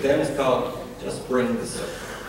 Then it's called Just Bring the Soap.